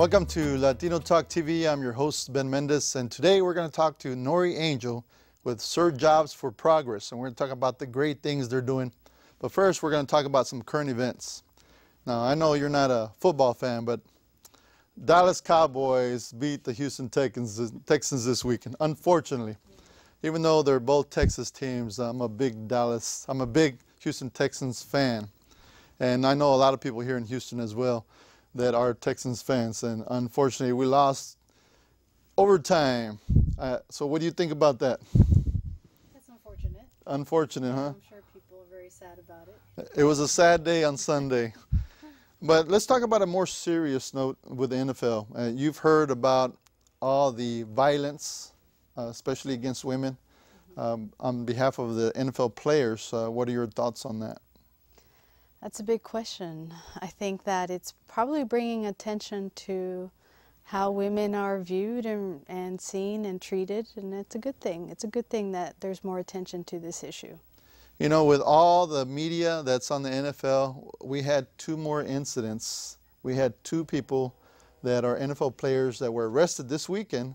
Welcome to Latino Talk TV. I'm your host, Ben Mendez, and today we're going to talk to Nori Angel with SER Jobs for Progress, and we're going to talk about the great things they're doing. But first, we're going to talk about some current events. Now, I know you're not a football fan, but Dallas Cowboys beat the Houston Texans, Texans this weekend, unfortunately. Even though they're both Texas teams, I'm a big Dallas, I'm a big Houston Texans fan. And I know a lot of people here in Houston as well that are Texans fans, and unfortunately, we lost overtime. Uh, so, what do you think about that? That's unfortunate. Unfortunate, huh? I'm sure people are very sad about it. It was a sad day on Sunday. But let's talk about a more serious note with the NFL. Uh, you've heard about all the violence, uh, especially against women. Um, on behalf of the NFL players, uh, what are your thoughts on that? That's a big question. I think that it's probably bringing attention to how women are viewed and, and seen and treated, and it's a good thing. It's a good thing that there's more attention to this issue. You know, with all the media that's on the NFL, we had two more incidents. We had two people that are NFL players that were arrested this weekend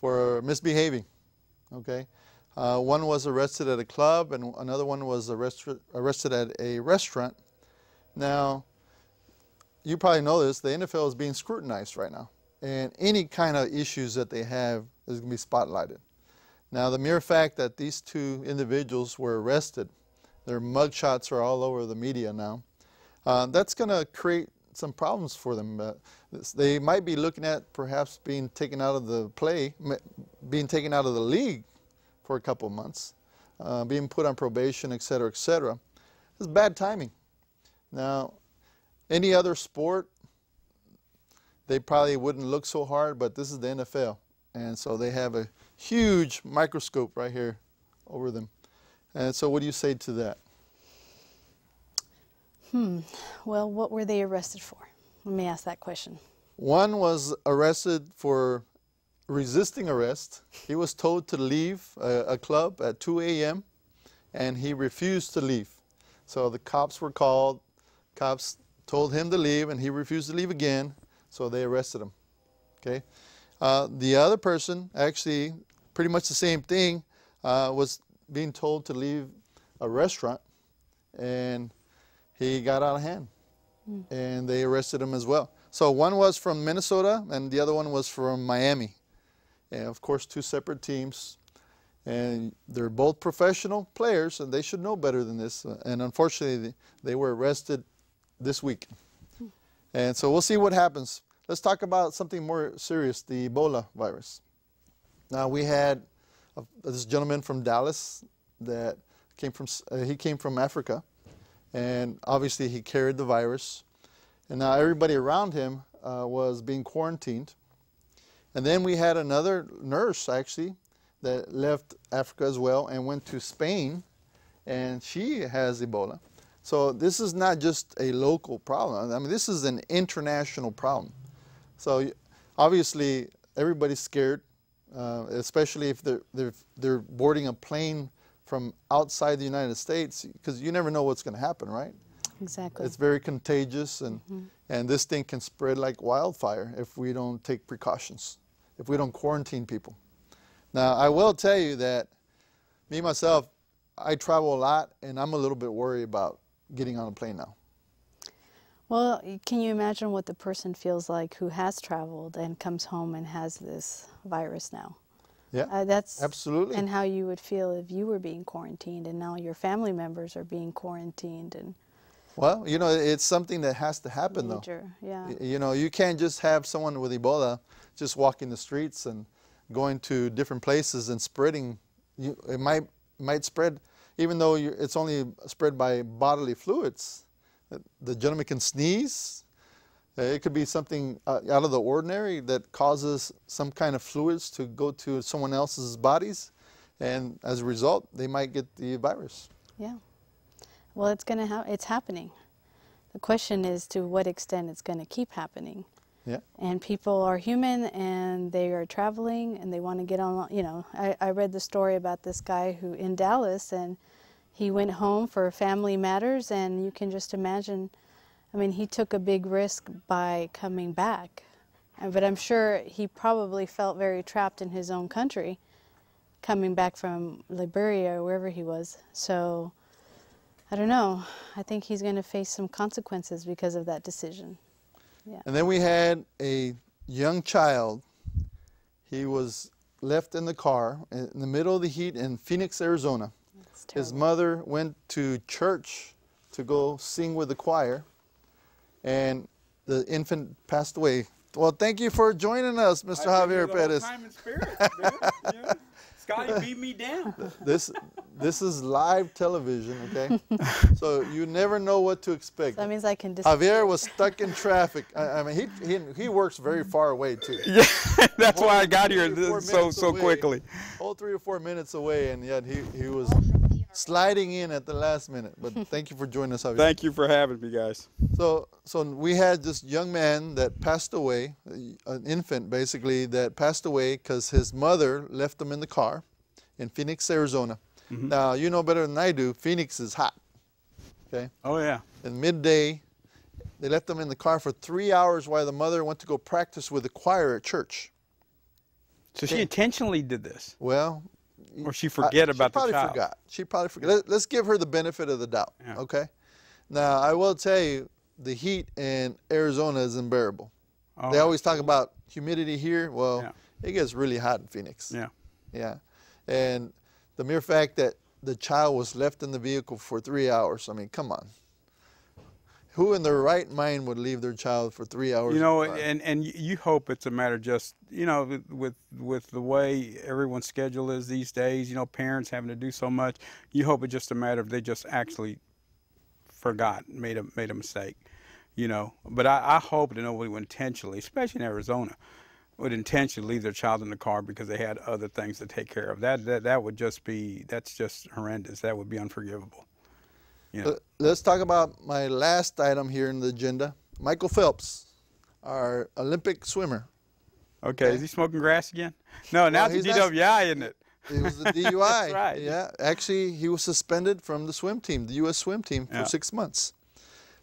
for misbehaving. Okay, uh, one was arrested at a club, and another one was arrested arrested at a restaurant. Now, you probably know this, the NFL is being scrutinized right now. And any kind of issues that they have is going to be spotlighted. Now, the mere fact that these two individuals were arrested, their mugshots are all over the media now, uh, that's going to create some problems for them. Uh, they might be looking at perhaps being taken out of the play, being taken out of the league for a couple months, uh, being put on probation, et cetera, et cetera. It's bad timing. Now, any other sport, they probably wouldn't look so hard, but this is the NFL. And so they have a huge microscope right here over them. And so what do you say to that? Hmm. Well, what were they arrested for? Let me ask that question. One was arrested for resisting arrest. He was told to leave a, a club at 2 a.m. and he refused to leave. So the cops were called. Cops told him to leave and he refused to leave again, so they arrested him. Okay. Uh, the other person, actually, pretty much the same thing, uh, was being told to leave a restaurant, and he got out of hand, mm. and they arrested him as well. So one was from Minnesota, and the other one was from Miami. And of course, two separate teams, and they're both professional players, and they should know better than this. And unfortunately, they were arrested this week. And so we'll see what happens. Let's talk about something more serious, the Ebola virus. Now we had a, this gentleman from Dallas that came from, uh, he came from Africa and obviously he carried the virus. And now everybody around him uh, was being quarantined. And then we had another nurse actually that left Africa as well and went to Spain and she has Ebola. So this is not just a local problem. I mean, this is an international problem. So obviously, everybody's scared, uh, especially if they're, they're, they're boarding a plane from outside the United States, because you never know what's going to happen, right? Exactly. It's very contagious, and, mm -hmm. and this thing can spread like wildfire if we don't take precautions, if we don't quarantine people. Now, I will tell you that me, myself, I travel a lot, and I'm a little bit worried about getting on a plane now. Well, can you imagine what the person feels like who has traveled and comes home and has this virus now? Yeah, uh, that's absolutely. And how you would feel if you were being quarantined and now your family members are being quarantined and. Well, you know, it's something that has to happen major, though. Yeah. You know, you can't just have someone with Ebola just walking the streets and going to different places and spreading. You, it might might spread even though it's only spread by bodily fluids. The gentleman can sneeze. Uh, it could be something uh, out of the ordinary that causes some kind of fluids to go to someone else's bodies, and as a result, they might get the virus. Yeah. Well, it's gonna ha- it's happening. The question is to what extent it's going to keep happening. Yeah. And people are human and they are traveling and they want to get on. You know, I, I read the story about this guy who in Dallas and he went home for family matters, and you can just imagine. I mean, he took a big risk by coming back, Uh, But I'm sure he probably felt very trapped in his own country, coming back from Liberia or wherever he was. So I don't know. I think he's going to face some consequences because of that decision. And then we had a young child. He was left in the car in the middle of the heat in Phoenix, Arizona. His mother went to church to go sing with the choir, and the infant passed away. Well, thank you for joining us, Mr. Javier Perez. Time in spirit, dude. Scotty beat me down. This this is live television, okay? so you never know what to expect. That means I can dis- Javier was stuck in traffic. I, I mean, he, he he works very far away too. Yeah, that's why I got here three or four this- so so away. quickly. All three or four minutes away, and yet he, he was sliding in at the last minute. But thank you for joining us, Javier. Thank you for having me, guys. So, so we had this young man that passed away, an infant basically, that passed away because his mother left him in the car in Phoenix, Arizona. Mm-hmm. Now, you know better than I do, Phoenix is hot. Okay? Oh yeah. In midday, they left him in the car for three hours while the mother went to go practice with the choir at church. So she intentionally did this, Well, or she I- forget about she probably the child. forgot. She probably forgot. Let, let's give her the benefit of the doubt. Yeah. Okay. Now I will tell you, the heat in Arizona is unbearable. Oh, they always talk about humidity here. Well, Yeah. it gets really hot in Phoenix. Yeah. Yeah. And the mere fact that the child was left in the vehicle for three hours. I mean, come on. Who in their right mind would leave their child for three hours? You know, in the car? and and you hope it's a matter just you know with- with with the way everyone's schedule is these days. You know, parents having to do so much. You hope it's just a matter of they just actually forgot, made a made a mistake. You know, but I, I hope that nobody would intentionally, especially in Arizona, would intentionally leave their child in the car because they had other things to take care of. That that that would just be that's just horrendous. That would be unforgivable. You know. Let's talk about my last item here in the agenda. Michael Phelps, our Olympic swimmer. Okay, okay. is he smoking grass again? No, now Well, it's a he's not- DWI, isn't it? It was the DUI. right. Yeah, actually, he was suspended from the swim team, the U.S. swim team, for Yeah. six months.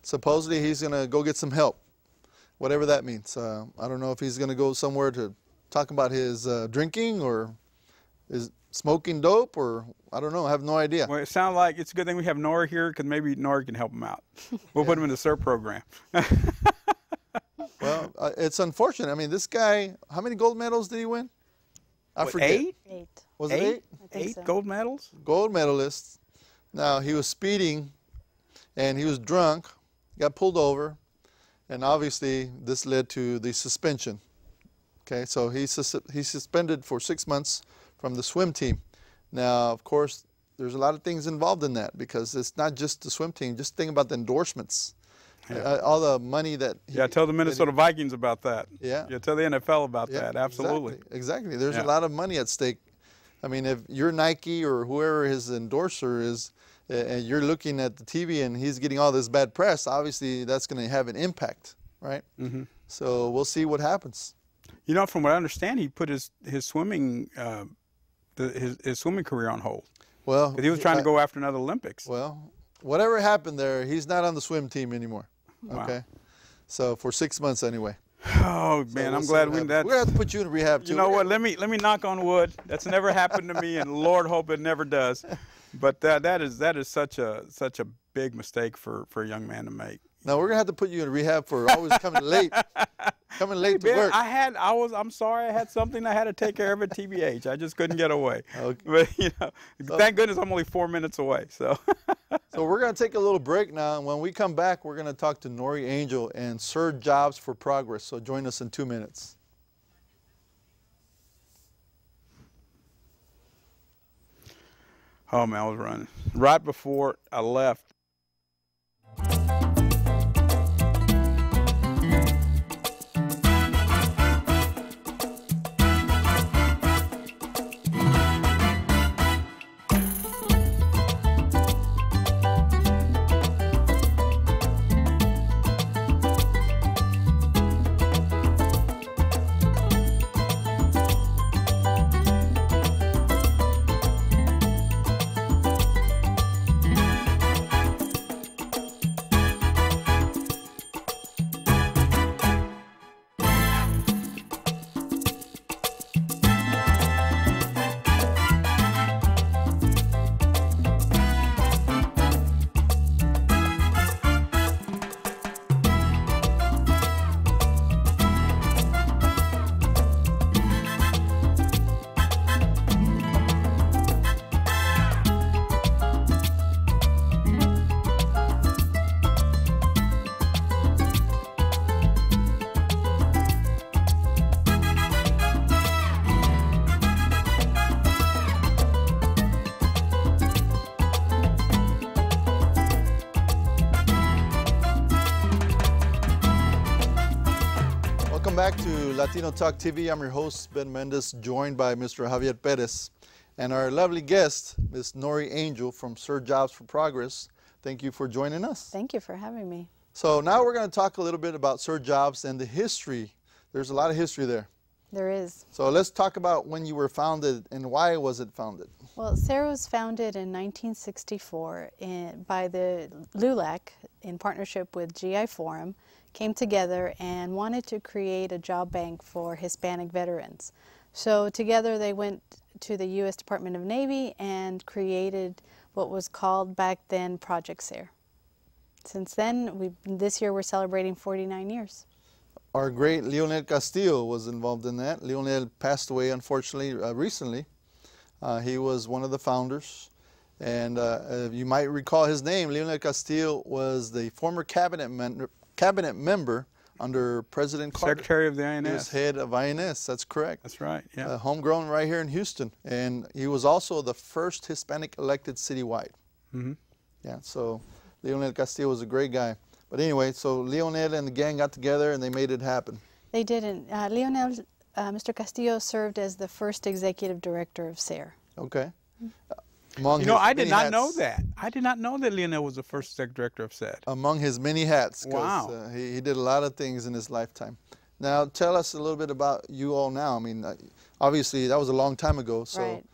Supposedly, he's going to go get some help, whatever that means. Uh, I don't know if he's going to go somewhere to talk about his uh, drinking or is smoking dope or I don't know. I have no idea. Well, it sounds like it's a good thing we have Nora here because maybe Nora can help him out. We'll put him in the CERT program. Well, uh, it's unfortunate. I mean, this guy, how many gold medals did he win? I What, forget. Eight? Eight. Was it Eight? eight? I think Eight so. gold medals? gold medalists. Now he was speeding, and he was drunk, got pulled over, and obviously this led to the suspension. Okay, so he's sus- he's suspended for six months from the swim team. Now, of course, there's a lot of things involved in that because it's not just the swim team. Just think about the endorsements, uh, all the money that. He, Yeah, tell the that he- Minnesota Vikings about that. Yeah. Yeah, tell the NFL about Yeah, that. Absolutely. Exactly. exactly. There's Yeah. a lot of money at stake. I mean, if you're Nike or whoever his endorser is, uh, and you're looking at the TV and he's getting all this bad press, obviously that's going to have an impact, right? Mm-hmm. So we'll see what happens. You know, from what I understand, he put his his swimming uh, the, his his swimming career on hold Well, he was trying to go after another Olympics. Well, whatever happened there, he's not on the swim team anymore. Wow. Okay. So for six months anyway. Oh So man, we'll I'm glad we that. We're gonna have to put you in rehab too. You know We're what? gonna- Let me let me knock on wood. That's never happened to me, and Lord hope it never does. But that that is that is such a such a big mistake for for a young man to make. Now we're gonna have to put you in rehab for always coming late, coming late to Man, work. I had I was I'm sorry I had something I had to take care of at TBH. I just couldn't get away. Okay. But you know, thank goodness I'm only four minutes away. So So we're going to take a little break now, and when we come back, we're going to talk to Nori Angel and SER Jobs for Progress. So join us in two minutes. oh man, I was running right before I left. Latino Talk TV. I'm your host, Ben Mendez, joined by Mr. Javier Perez and our lovely guest, Ms. Nori Angel from SER Jobs for Progress. Thank you for joining us. Thank you for having me. So now we're going to talk a little bit about SER Jobs and the history. There's a lot of history there. There is. So let's talk about when you were founded and why was it founded? Well, SER was founded in 1964 in, by the LULAC in partnership with GI Forum, came together and wanted to create a job bank for Hispanic veterans. So together they went to the U.S. Department of Navy and created what was called back then Project SER. Since then, we this year we're celebrating 49 years. Our great Leonel Castillo was involved in that. Leonel passed away, unfortunately, uh, recently. Uh, he was one of the founders. And uh, you might recall his name. Leonel Castillo was the former cabinet, cabinet member under President Carter. Secretary of the INS. He was head of INS, that's correct. That's right, yeah. Uh, homegrown right here in Houston. And he was also the first Hispanic elected citywide. Mm -hmm. Yeah, so Leonel Castillo was a great guy. But anyway, so Leonel and the gang got together and they made it happen. They didn't. Uh, Leonel, uh, Mr. Castillo served as the first executive director of SER. Okay. Among You know, I did many not know that. I did not know that Leonel was the first executive director of SER. Among his many hats, Wow. Uh, he, he did a lot of things in his lifetime. Now, tell us a little bit about you all now. I mean, uh, obviously, that was a long time ago. So, Right.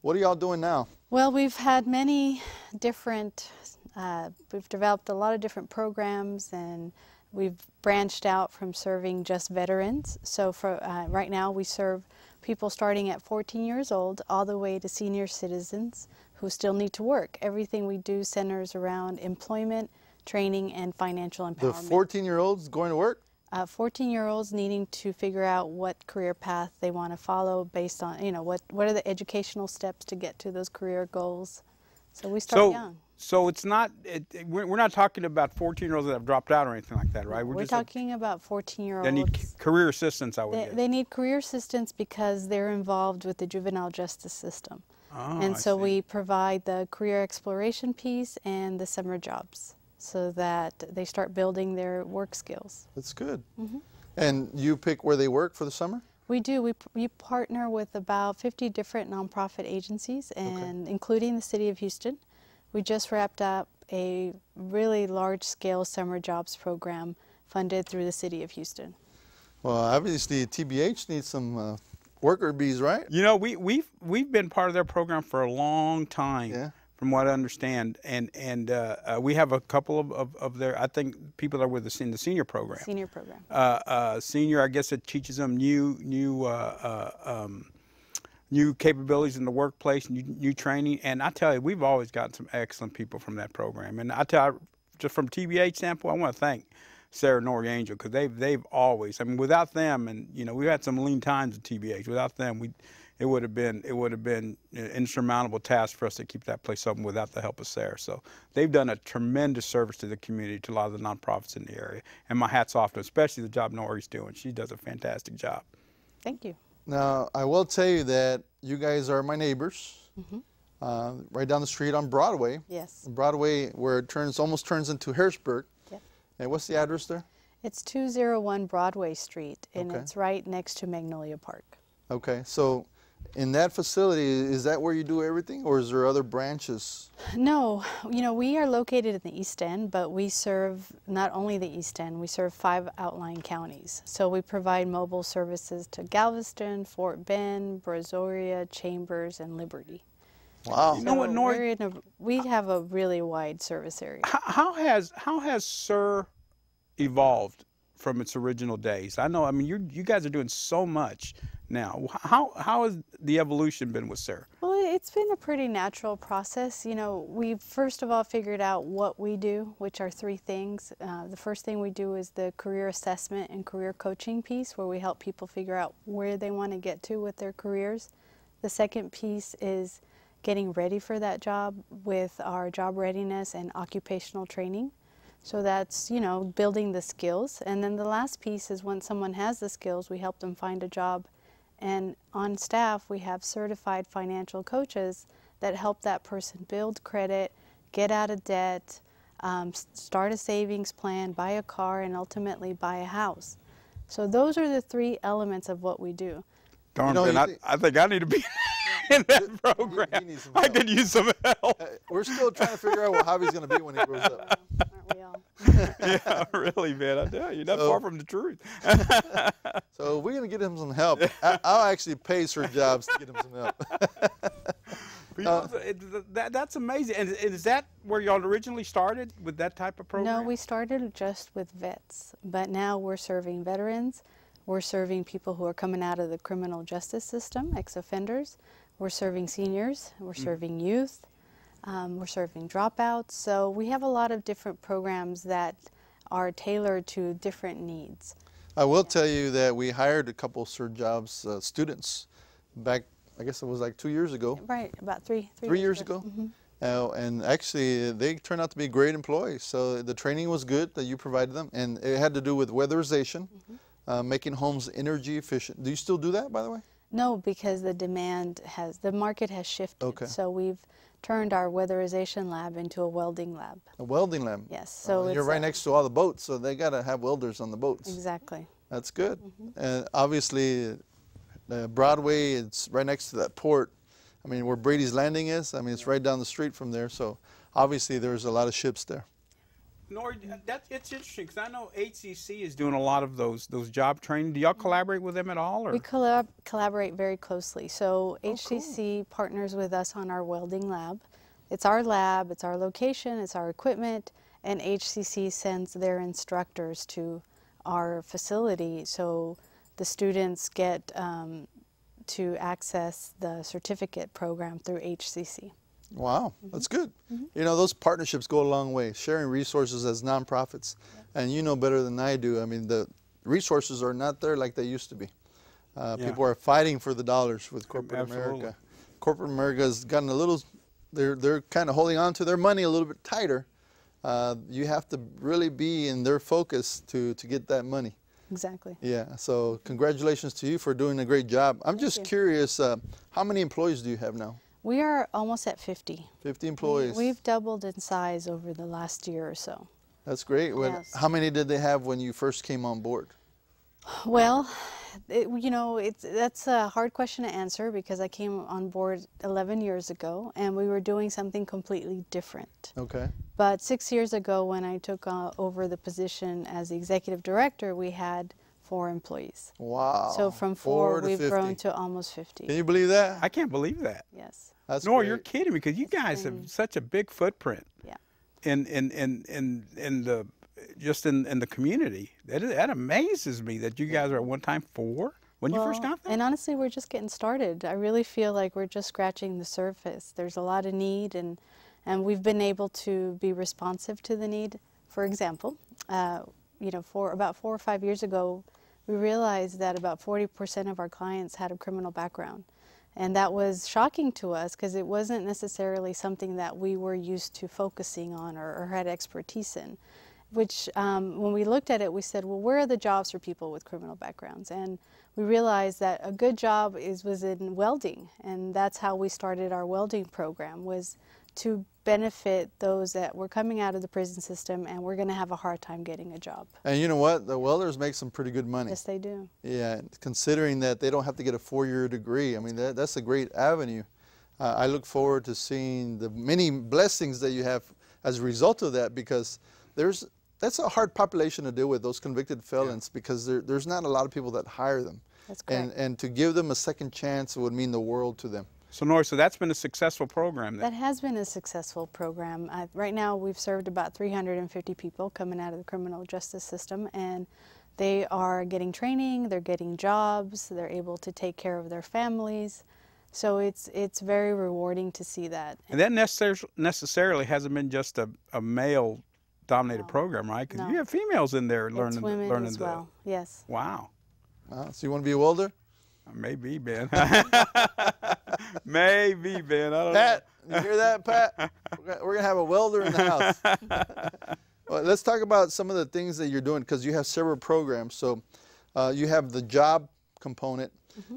what are y'all doing now? Well, we've had many different, uh, we've developed a lot of different programs and we've branched out from serving just veterans. So, for uh, right now, we serve people starting at 14 years old all the way to senior citizens who still need to work. Everything we do centers around employment, training, and financial empowerment. The empowerment. 14 year olds going to work? uh, 14 year olds needing to figure out what career path they want to follow based on, you know, what, what are the educational steps to get to those career goals. So we start So, young. so it's not. It, it- we're, we're not talking about 14 year olds that have dropped out or anything like that, right? We're, just talking about 14 year olds. They need career assistance, I would They, guess. they need career assistance because they're involved with the juvenile justice system. Oh, and so we provide the career exploration piece and the summer jobs so that they start building their work skills. That's good. Mm-hmm. And you pick where they work for the summer? We do. We, we partner with about 50 different nonprofit agencies, and including the City of Houston. We just wrapped up a really large scale summer jobs program funded through the City of Houston. Well, obviously, TBH needs some uh, worker bees, right? You know, we we've we've been part of their program for a long time, Yeah. from what I understand, and and uh, uh, we have a couple of, of, of their. I think people are with us in the senior program. Senior program. uh, uh, senior, I guess it teaches them new new uh, uh, um, new capabilities in the workplace, new, new training. And I tell you, we've always gotten some excellent people from that program. And I tell you, just from TBH standpoint, I want to thank Sarah Nori Angel because they've they've always. I mean, without them, and you know, we've had some lean times at TBH. Without them, we it would have been it would have been an insurmountable task for us to keep that place open without the help of Sarah. So they've done a tremendous service to the community, to a lot of the nonprofits in the area. And my hats off to, 'em, especially the job Nori's doing. She does a fantastic job. Thank you. Now, I will tell you that you guys are my neighbors, Mm-hmm. uh, right down the street on Broadway. Yes. Broadway, where it turns almost turns into Harrisburg. And what's the address there? It's 201 Broadway Street, and Okay. it's right next to Magnolia Park. Okay, so in that facility, is that where you do everything, or is there other branches? No, you know, we are located in the East End, but we serve not only the East End, we serve five outlying counties. So we provide mobile services to Galveston, Fort Bend, Brazoria, Chambers, and Liberty. Wow. You know what, So Nori- we're in a, we have a really wide service area. How, how has how has SER evolved from its original days? I know. I mean, you you guys are doing so much now. How how has the evolution been with SER? Well, it's been a pretty natural process. You know, we first of all figured out what we do, which are three things. Uh, the first thing we do is the career assessment and career coaching piece, where we help people figure out where they want to get to with their careers. The second piece is getting ready for that job with our job readiness and occupational training. So that's, you know, building the skills. And then the last piece is when someone has the skills, we help them find a job. And on staff, we have certified financial coaches that help that person build credit, get out of debt, um, start a savings plan, buy a car, and ultimately buy a house. So those are the three elements of what we do. Darn, know, I, think- I think I need to be in that program. needs some I could use some help. Uh, We're still trying to figure out what Javi's going to be when he grows up. Aren't we all? yeah, really, man. I tell you, not So- far from the truth. So we're going to get him some help. I, I'll actually pay SER Jobs to get him some help. But, you it- that, that's amazing. And, and is that where y'all originally started with that type of program? No, we started just with vets, but now we're serving veterans. We're serving people who are coming out of the criminal justice system, ex offenders. We're serving seniors. We're serving youth. Um, we're serving dropouts. So we have a lot of different programs that are tailored to different needs. I will tell you that we hired a couple SER Jobs uh, students back, I guess it was like two years ago, Right, about three three years ago. Mhm. Uh, and actually, they turned out to be great employees. So the training was good that you provided them, and it had to do with weatherization, uh, making homes energy efficient. Do you still do that, by the way? No, because the demand has, the market has shifted. Okay. So we've turned our weatherization lab into a welding lab. A welding lab. Yes, so you're right a- next to all the boats, so they got to have welders on the boats. Exactly. That's good. And obviously, uh, Broadway, it's right next to that port. I mean, where Brady's Landing is, I mean, it's right down the street from there. So obviously, there's a lot of ships there. Nor that's it's interesting because I know HCC is doing a lot of those those job training. Do y'all collaborate with them at all? Or We collab- collaborate very closely. So Oh, HCC partners with us on our welding lab. It's our lab, it's our location, it's our equipment, and HCC sends their instructors to our facility so the students get um, to access the certificate program through HCC. Wow, that's good. You know, those partnerships go a long way, sharing resources as nonprofits. And you know better than I do. I mean, the resources are not there like they used to be. Uh, Yeah. People are fighting for the dollars with corporate Absolutely. America. Corporate America has gotten a little, they're, they're kind of holding on to their money a little bit tighter. Uh, you have to really be in their focus to, to get that money. Exactly. Yeah, so congratulations to you for doing a great job. I'm just you. curious, uh, how many employees do you have now? We are almost at 50. 50 employees. We've doubled in size over the last year or so. That's great. When, Yes. How many did they have when you first came on board? Well, it, you know, it's that's a hard question to answer because I came on board 11 years ago and we were doing something completely different. Okay. But six years ago, when I took uh, over the position as the executive director, we had four employees. Wow. so from four, to we've 50. grown to almost 50. Can you believe that? I can't believe that. yes. That's Nor great. you're kidding me because you guys have such a big footprint. Yeah. In in in in in the just in in the community. That is, that amazes me that you guys are at one time four when you first got there. And honestly, we're just getting started. I really feel like we're just scratching the surface. There's a lot of need, and, and we've been able to be responsive to the need. For example, uh, you know, for about four or five years ago, we realized that about 40% of our clients had a criminal background. And that was shocking to us because it wasn't necessarily something that we were used to focusing on or, or had expertise in which um, when we looked at it, we said, well, where are the jobs for people with criminal backgrounds? And we realized that a good job is was in welding, and that's how we started our welding program was to benefit those that were coming out of the prison system and we're going to have a hard time getting a job. And you know what? The welders make some pretty good money. Yes, they do. Yeah, considering that they don't have to get a four-year degree. I mean, that, that's a great avenue. Uh, I look forward to seeing the many blessings that you have as a result of that because there's that's a hard population to deal with those convicted felons because there, there's not a lot of people that hire them. That's And and to give them a second chance would mean the world to them. So Nora, so that's been a successful program then. That has been a successful program. Uh, right now, we've served about 350 people coming out of the criminal justice system, and they are getting training, they're getting jobs, they're able to take care of their families. So it's it's very rewarding to see that. And that necessar- necessarily hasn't been just a, a male dominated program, right? Because No. you have females in there It's learning women learning as the well. Yes. wow. Uh, so you want to be a welder? Maybe, Ben. Maybe, Ben. I don't Pat, you hear that, Pat? We're gonna- have a welder in the house. well, let's talk about some of the things that you're doing because you have several programs. So uh, you have the job component,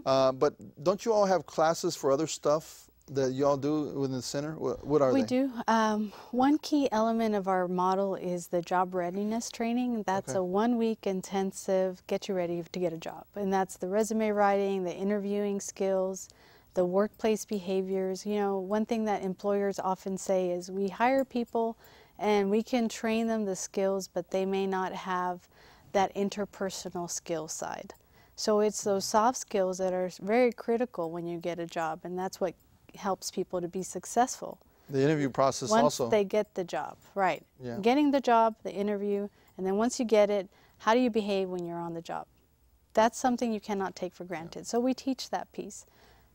uh, but don't you all have classes for other stuff that y'all do within the center? What, what are we they? do. Um, one key element of our model is the job readiness training. That's Okay. a one week intensive get you ready to get a job. And that's the resume writing, the interviewing skills, the workplace behaviors. You know, one thing that employers often say is we hire people and we can train them the skills, but they may not have that interpersonal skill side. So it's those soft skills that are very critical when you get a job, and that's what helps people to be successful The interview process once also. they get the job, right? Yeah. Getting the job, the interview, and then once you get it, how do you behave when you're on the job? That's something you cannot take for granted. So we teach that piece.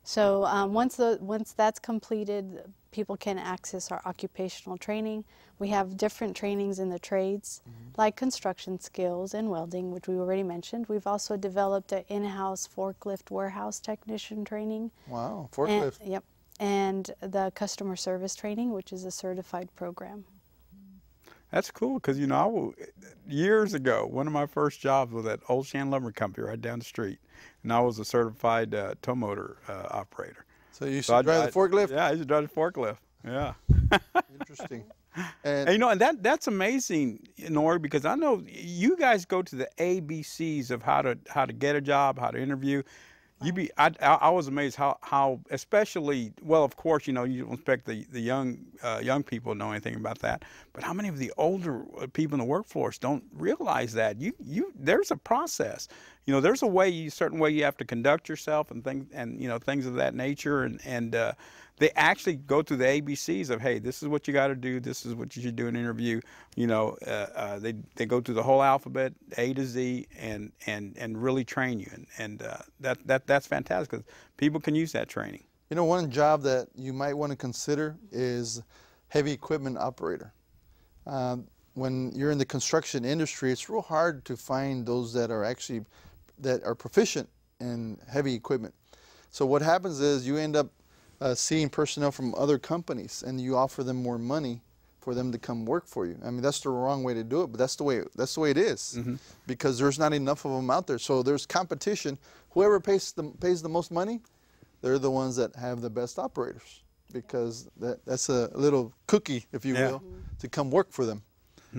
So um, once the once that's completed, people can access our occupational training. We have different trainings in the trades, Mm-hmm. like construction skills and welding, which we already mentioned. We've also developed an in-house forklift warehouse technician training. wow, And, forklift. yep. And the customer service training, which is a certified program. That's cool because you know I will, years ago one of my first jobs was at Old Shan Lumber Company right down the street, and I was a certified uh, tow motor uh, operator. so you should So I- drive I- the forklift? Yeah, I used to drive the forklift. Yeah. Interesting. And, And you know, and that that's amazing, Nori, because I know you guys go to the ABCs of how to how to get a job, how to interview. You be I, I, was amazed how how especially well of course you know you don't expect the the young uh, young people to know anything about that, but how many of the older uh, people in the workforce don't realize that? You you there's a process, you know there's a way you certain way you have to conduct yourself and things and you know things of that nature and and uh, they actually go through the ABCs of hey this is what you got to do this is what you should do in an interview you know uh, uh, they they go through the whole alphabet A to Z and and and really train you and and uh, that that that's fantastic because people can use that training. You know, one job that you might want to consider is heavy equipment operator. Um, when you're in the construction industry, it's real hard to find those that are actually that are proficient in heavy equipment. So what happens is you end up uh, seeing personnel from other companies, and you offer them more money for them to come work for you. I mean, that's the wrong way to do it, but that's the way that's the way it is, because there's not enough of them out there. So there's competition. Whoever pays the pays the most money, they're the ones that have the best operators because that, that's a little cookie, if you Yeah. will, to come work for them.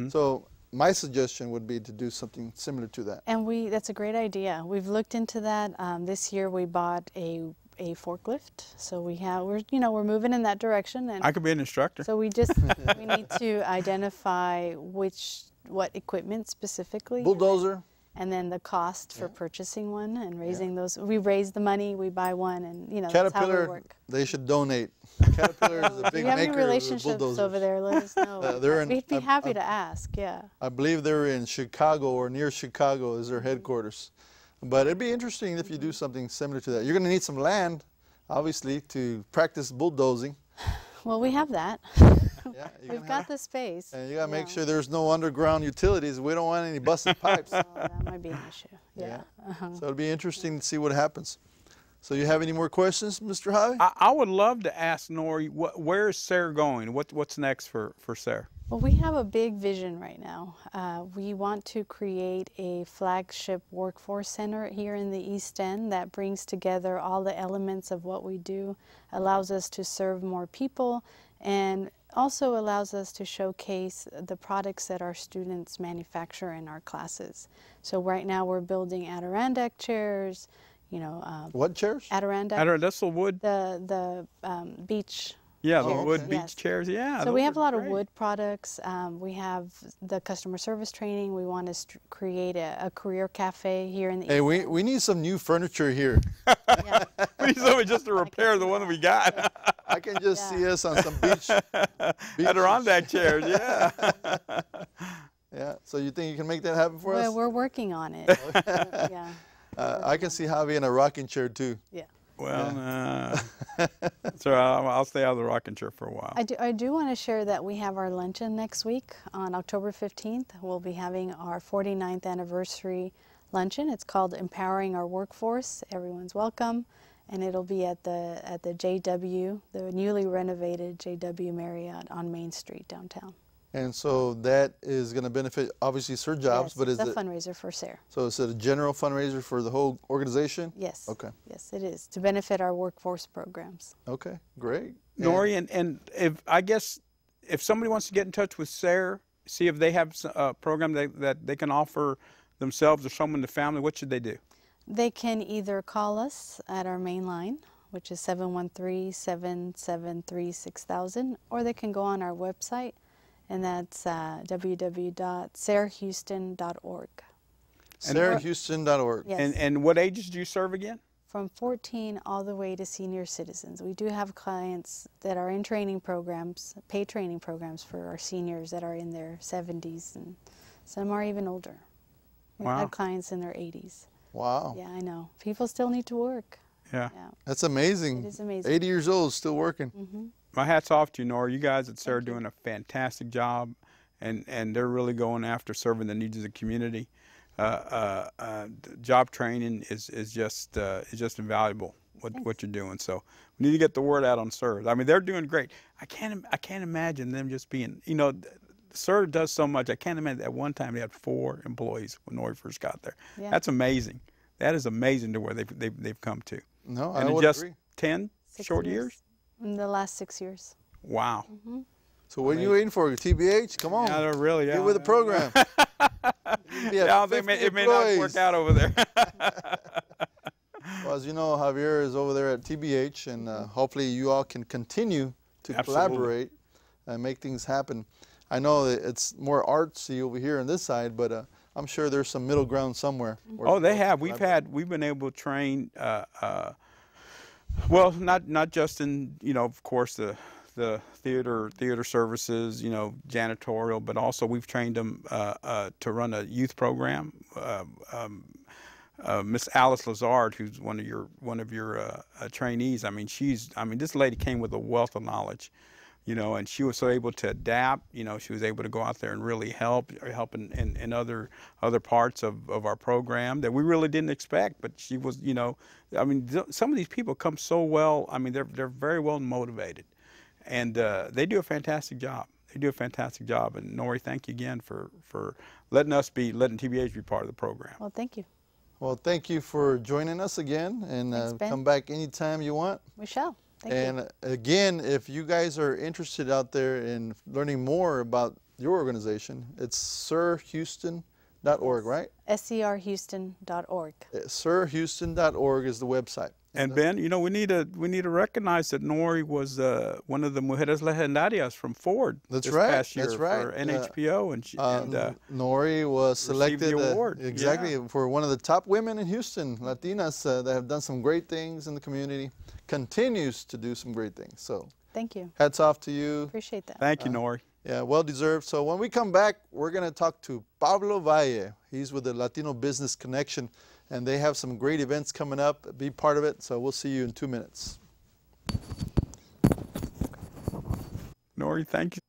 So my suggestion would be to do something similar to that. And we that's a great idea. We've looked into that. Um, this year we bought a a forklift. So we have we're you know we're moving in that direction and I could be an instructor. so we just we need to identify which what equipment specifically Bulldozer, and then the cost for purchasing one and raising those we raise the money, we buy one and you know that's how we Caterpillar, work. they should donate. Caterpillar is a Do big you have any maker of relationships over there? Let us know. Uh, they're in- We'd be I- happy I- to ask. Yeah. I believe they're in Chicago or near Chicago is their headquarters. But it'd be interesting if you do something similar to that. You're going to need some land, obviously, to practice bulldozing. Well, we have that. Yeah, We've got have- the space. And you got to make sure there's no underground utilities. We don't want any busted pipes. Oh, that might be an issue. Yeah. Uh-huh. So it'll be interesting to see what happens. So you have any more questions, Mr. Javi? I, I would love to ask Nori, what, where is Sarah going? What, what's next for, for Sarah? Well, we have a big vision right now. Uh, we want to create a flagship workforce center here in the East End that brings together all the elements of what we do, allows us to serve more people, and also allows us to showcase the products that our students manufacture in our classes. So right now we're building Adirondack chairs, you know, um, What chairs? Adirondack, I that's the wood, the the um, beach yeah, the Oh, wood beach Yes. chairs. Yeah. So we have a are lot of wood products. Um, we have the customer service training. We want to st- create a, a career cafe here in the Hey, East we, End. we need some new furniture here. Yeah. We need somebody just to repair the one that we got. I can just Yeah. see us on some beach. beach Adirondack chairs, yeah. Yeah. So you think you can make that happen for Well, us? we're working on it. yeah, Uh, I can see Javi in a rocking chair too. yeah. Well, uh, so I'll, I'll stay out of the rocking chair for a while. I do, I do want to share that we have our luncheon next week on October 15th. We'll be having our 49th anniversary luncheon. It's called Empowering Our Workforce. Everyone's welcome. And it'll be at the at the JW, the newly renovated JW Marriott on Main Street downtown. And so that is going to benefit obviously SER Jobs, yes, but is it's a it fundraiser for SER. so is it a general fundraiser for the whole organization? Yes. Okay. Yes, it is to benefit our workforce programs. Okay, great. And- Nori, and, and if I guess if somebody wants to get in touch with Sarah, see if they have a program that, that they can offer themselves or someone in the family, what should they do? They can either call us at our main line, which is 713-773-6000, or they can go on our website, and that's uh, www.sarahhouston.org. SarahHouston.org. Yes. And, and what ages do you serve again? From 14 all the way to senior citizens. We do have clients that are in training programs, pay training programs for our seniors that are in their 70s, and some are even older. We've Wow. had clients in their 80s. Wow, Yeah, I know. People still need to work. Yeah. Yeah. that's amazing. It is amazing. 80 years old, still working. hmm My hat's off to you, Nora. You guys at Sarah are doing a fantastic job, and, and they're really going after serving the needs of the community. Uh, uh, uh, job training is, is just uh, is just invaluable. What, what you're doing, so we need to get the word out on SER. I mean, they're doing great. I can't I can't imagine them just being you know, SER does so much. I can't imagine at one time they had four employees when Nori first got there. Yeah. That's amazing. That is amazing to where they've they've, they've come to. No, I and in would just agree. ten Six short years. In the last six years. Wow. So what are you waiting for? TBH? Come on. Yeah, they're really. Get with the program. You'd be at Yeah, they may, it may not work out over there. Well, as you know, Javier is over there at TBH, and uh, hopefully you all can continue to Absolutely. collaborate and make things happen. I know that it's more artsy over here on this side, but uh, I'm sure there's some middle ground somewhere. where oh, they have. We've had. We've been able to train. Uh, uh, well, not not just in you know, of course, the the theater theater services, you know, janitorial, but also we've trained them uh, uh, to run a youth program. Uh, um, uh, Miss Alice Lazard, who's one of your one of your uh, uh, trainees. I mean, she's. I mean, this lady came with a wealth of knowledge, you know, and she was so able to adapt. You know, she was able to go out there and really help, help in, in, in other other parts of, of our program that we really didn't expect. But she was, you know, I mean, th- some of these people come so well. I mean, they're they're very well motivated, and uh, they do a fantastic job. They do a fantastic job. And Nori, thank you again for for letting us be letting TBH be part of the program. Well, thank you. Well, thank you for joining us again, and Thanks, uh, come back anytime you want. We shall. Thank and you. uh, again, if you guys are interested out there in learning more about your organization, it's serhouston.org, right? SERHouston.org. Uh, SERhouston.org is the website. And Ben, you know, we need to we need to recognize that Nori was uh, one of the mujeres legendarias from Ford That's this right, past year that's right. for Uh, NHPO, and, she, Uh, and uh, Nori was received the selected uh, award, exactly for one of the top women in Houston, Latinas uh, that have done some great things in the community, continues to do some great things. So Thank you. hats off to you. Appreciate that. thank you, uh, Nori. Yeah, well deserved. So when we come back, we're going to talk to Pablo Valle. He's with the Latino Business Connection, and they have some great events coming up. Be part of it. So we'll see you in two minutes. Nori, thank you.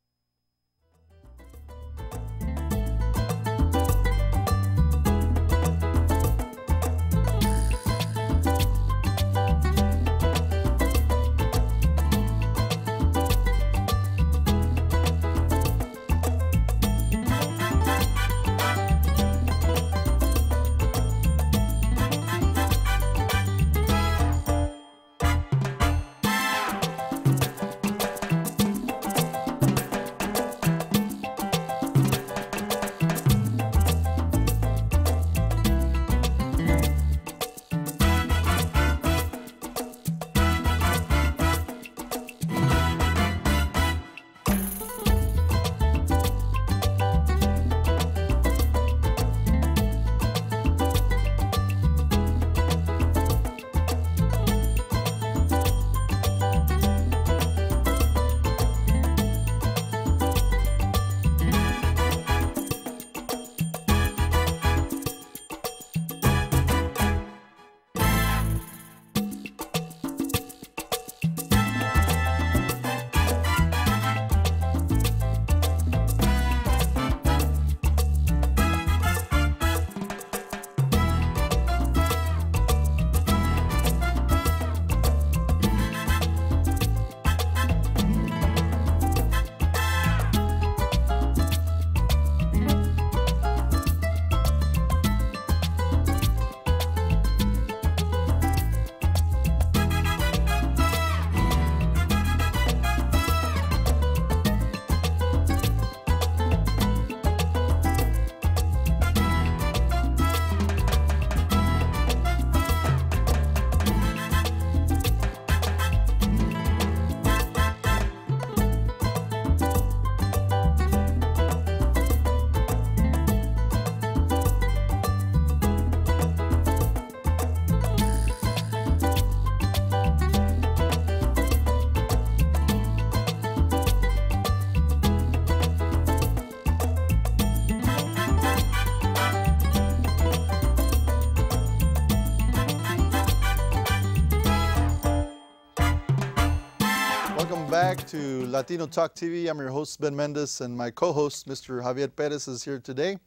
To Latino Talk TV. I'm your host, Ben Mendez, and my co host, Mr. Javier Perez, is here today.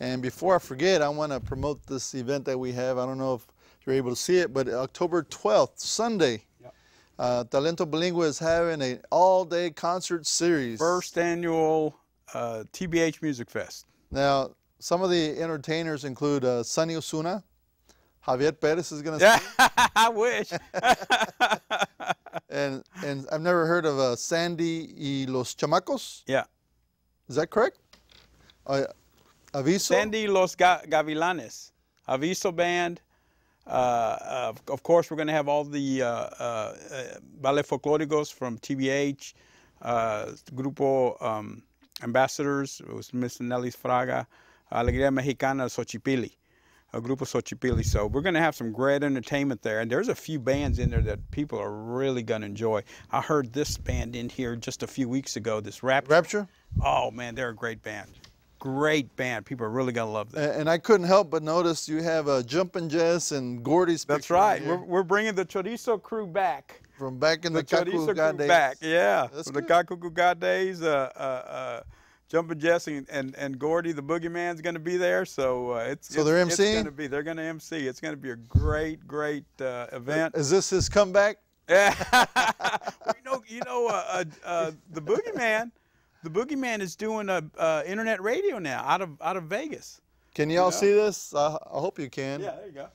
And before I forget, I want to promote this event that we have. I don't know if you're able to see it, but October 12th, Sunday, Yep. uh, Talento Bilingüe is having an all day concert series. First annual uh, TBH Music Fest. Now, some of the entertainers include uh, Sunny Ozuna. Javier Perez is going to Yeah, I wish. and and I've never heard of uh, Sandy y los Chamacos. yeah. Is that correct? Uh, Aviso. Sandy Los Ga- Gavilanes, Aviso Band. Uh, of, of course, we're going to have all the uh, uh, uh, ballet folclóricos from TBH, uh, Grupo um, Ambassadors, it was Miss Nelly Fraga, Alegría Mexicana, Xochipilli, a Grupo Xochipilli. So we're going to have some great entertainment there. And there's a few bands in there that people are really going to enjoy. I heard this band in here just a few weeks ago, this rap. Rapture. Oh, man, they're a great band. Great band. People are really going to love. A- And I couldn't help but notice you have a Jumpin' Jess and Gordy's That's right. We're, we're bringing the chorizo crew back. from back in the, The chorizo crew days. back. Yeah. That's From the good. Kakuga days. Uh, uh, uh, Jumpin' Jesse and, and, and Gordy, the boogeyman's going to be there. So uh, it's So it's, they're It's emceeing? going to be. They're going to MC. It's going to be a great, great uh, event. Is this his comeback? Yeah. well, you know, you know, uh, uh, uh, the boogeyman. The boogeyman is doing a uh, internet radio now out of out of Vegas. Can y'all know? see this? I, I hope you can. Yeah, there you go.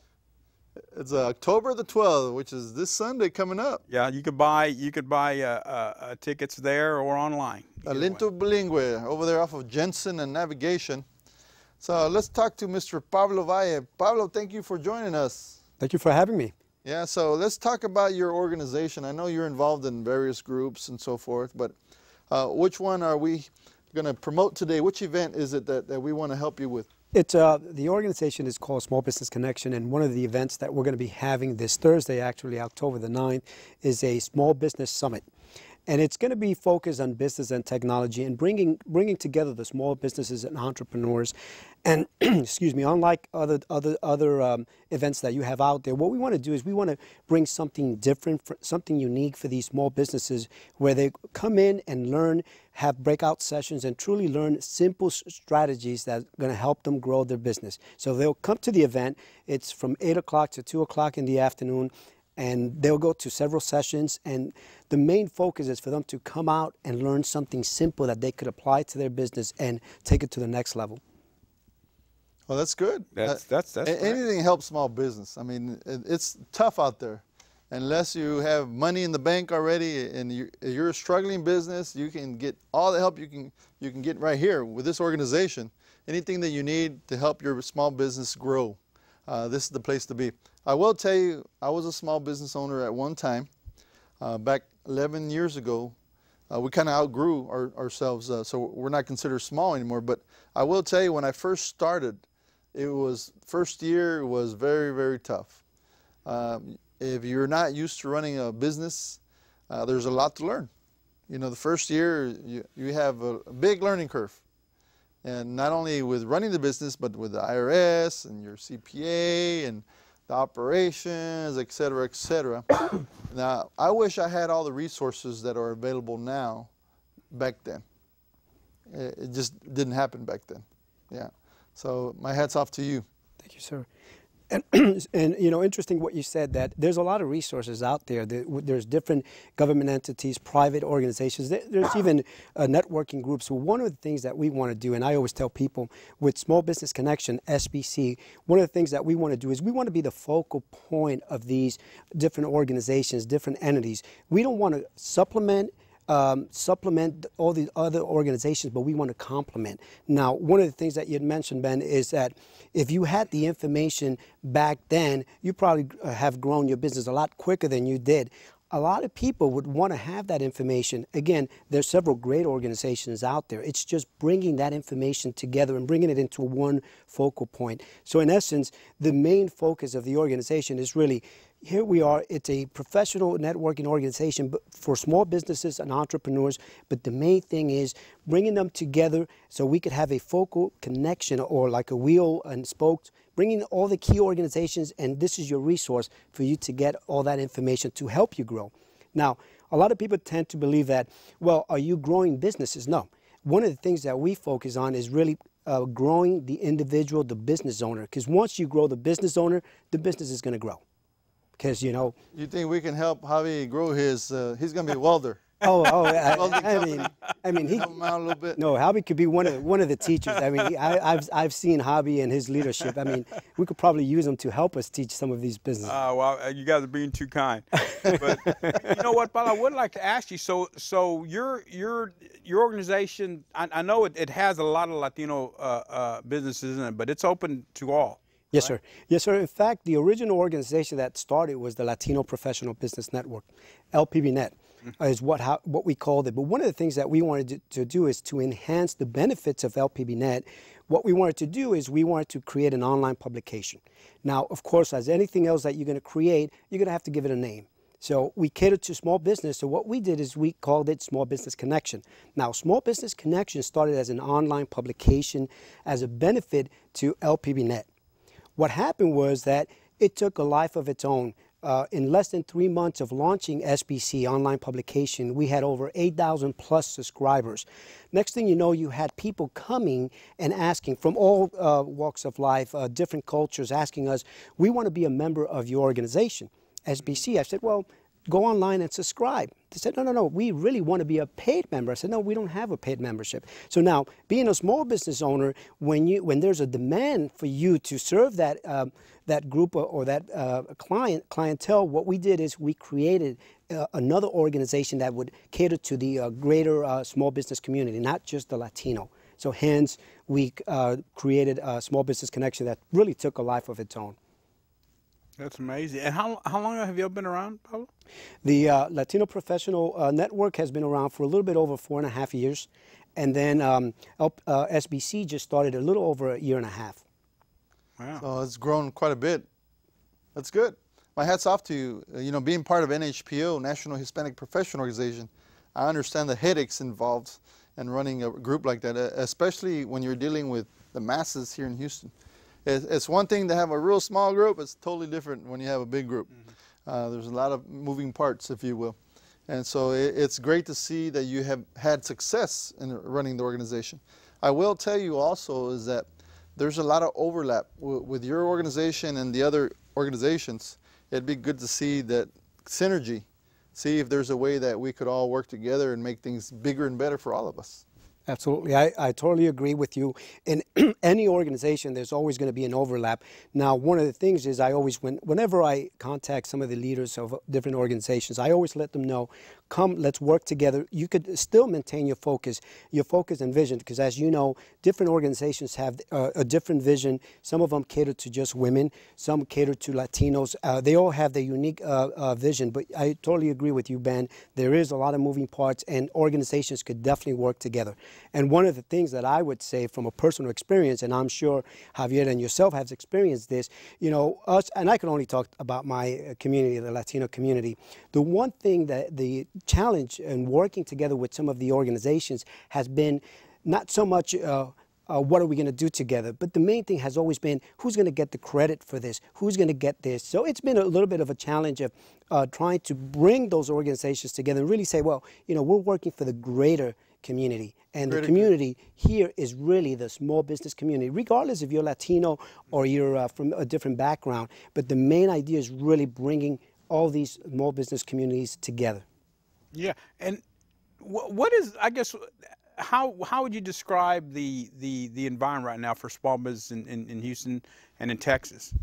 It's uh, October the 12th, which is this Sunday coming up. Yeah, you could buy you could buy uh, uh, uh, tickets there or online. Either way. Talento Bilingüe over there off of Jensen and Navigation. So let's talk to Mr. Pablo Valle. Pablo, thank you for joining us. Thank you for having me. Yeah, so let's talk about your organization. I know you're involved in various groups and so forth, but uh, which one are we going to promote today? Which event is it that, that we want to help you with? It's uh, the organization is called Small Business Connection, and one of the events that we're going to be having this Thursday, actually October the 9th, is a small business summit. And it's going to be focused on business and technology and bringing bringing together the small businesses and entrepreneurs. And excuse me, unlike other other other um, events that you have out there, what we want to do is we want to bring something different, for, something unique for these small businesses, where they come in and learn, have breakout sessions, and truly learn simple strategies that are going to help them grow their business. So they'll come to the event. It's from eight o'clock to two o'clock in the afternoon and they'll go to several sessions and the main focus is for them to come out and learn something simple that they could apply to their business and take it to the next level Well, that's good. That's- Uh, that's- that's a- correct. anything helps small business. I mean, it's tough out there. Unless you have money in the bank already and you, you're a struggling business, you can get all the help you can you can get right here with this organization. Anything that you need to help your small business grow, uh, this is the place to be. I will tell you, I was a small business owner at one time, uh, back 11 years ago. Uh, we kind of outgrew our, ourselves, uh, so we're not considered small anymore. But I will tell you, when I first started, it was first year was very very tough. Um, if you're not used to running a business, uh, there's a lot to learn. You know, the first year you, you have a, a big learning curve, and not only with running the business, but with the IRS and your CPA and the operations, et cetera, et cetera. now, I wish I had all the resources that are available now back then. It, just didn't happen back then. Yeah. So my hat's off to you. Thank you, sir. And, and you know, interesting what you said that there's a lot of resources out there. There- There's different government entities, private organizations. There's even uh, networking groups. One of the things that we want to do, and I always tell people with Small Business Connection (SBC), one of the things that we want to do is we want to be the focal point of these different organizations, different entities. We don't want to supplement um, supplement all the other organizations, but we want to complement. Now, one of the things that you had mentioned, Ben, is that if you had the information back then, you probably uh, have grown your business a lot quicker than you did. A lot of people would want to have that information. Again, there's several great organizations out there. It's just bringing that information together and bringing it into one focal point. So, in essence, the main focus of the organization is really here we are. It's a professional networking organization for small businesses and entrepreneurs. But the main thing is bringing them together so we could have a focal connection or like a wheel and spokes, bringing all the key organizations, and this is your resource for you to get all that information to help you grow. Now, A lot of people tend to believe that, well, are you growing businesses? No. One of the things that we focus on is really uh, growing the individual, the business owner. Because once you grow the business owner, the business is going to grow. Because, you know. You think we can help Javi grow his, uh, he's going to be a welder. Oh, oh! I, I mean, I mean, he. Help him out a little bit. No, Javi could be one of one of the teachers. I mean, he, I, have I've seen Javi and his leadership. I mean, we could probably use him to help us teach some of these businesses. Uh, well, uh, you guys are being too kind. But you know what, Paul? I would like to ask you. So, so your your your organization. I, I know it, it has a lot of Latino uh, uh, businesses in it, but it's open to all. Yes, right? sir. Yes, sir. In fact, the original organization that started was the Latino Professional Business Network, LPBNet mm-hmm. is what how, what we called it. But one of the things that we wanted to, to do is to enhance the benefits of LPBNet. What we wanted to do is we wanted to create an online publication. Now, of course, as anything else that you're going to create, you're going to have to give it a name. So we catered to small business. So what we did is we called it Small Business Connection. Now, Small Business Connection started as an online publication as a benefit to LPBNet. What happened was that it took a life of its own uh, in less than three months of launching SBC online publication, we had over 8,000 plus subscribers. Next thing you know, you had people coming and asking from all uh, walks of life, uh, different cultures, asking us, we want to be a member of your organization, SBC. I said, well, go online and subscribe. They said, no, no, no, we really want to be a paid member. I said, no, we don't have a paid membership. So now, being a small business owner, when, you, when there's a demand for you to serve that, um, that group or, or that uh, client, clientele, what we did is we created uh, another organization that would cater to the uh, greater uh, small business community, not just the Latino. So hence, we uh, created a small business connection that really took a life of its own. That's amazing. And how, how long have you been around, Pablo? The uh, Latino Professional uh, Network has been around for a little bit over four and a half years. And then um, uh, SBC just started a little over a year and a half. Wow. So it's grown quite a bit. That's good. My hat's off to you. Uh, you know, being part of NHPO, National Hispanic Professional Organization, I understand the headaches involved in running a group like that, especially when you're dealing with the masses here in Houston it's, it's one thing to have a real small group. It's totally different when you have a big group. Mm -hmm. uh, there's a lot of moving parts, if you will. And so it, it's great to see that you have had success in running the organization. I will tell you also is that there's a lot of overlap with your organization and the other organizations. It'd be good to see that synergy, see if there's a way that we could all work together and make things bigger and better for all of us. Absolutely. I, I totally agree with you. In any organization, there's always going to be an overlap. Now, one of the things is I always, when, whenever I contact some of the leaders of different organizations, I always let them know come, let's work together. You could still maintain your focus, your focus and vision, because as you know, different organizations have uh, a different vision. Some of them cater to just women, some cater to Latinos. Uh, they all have their unique uh, uh vision, but I totally agree with you, Ben. There is a lot of moving parts, and organizations could definitely work together. And one of the things that I would say from a personal experience, and I'm sure Javier and yourself have experienced this, you know, us, and I can only talk about my uh, community, the Latino community. The one thing that the challenge in working together with some of the organizations has been not so much uh, uh, what are we going to do together? But the main thing has always been who's going to get the credit for this? Who's going to get this? So it's been a little bit of a challenge of uh, trying to bring those organizations together and really say, well, you know, we're working for the greater community. And the community here is really the small business community, regardless if you're Latino or you're uh, from a different background. But the main idea is really bringing all these small business communities together. Yeah, and what is I guess how how would you describe the the the environment right now for small business in, in, in Houston and in Texas?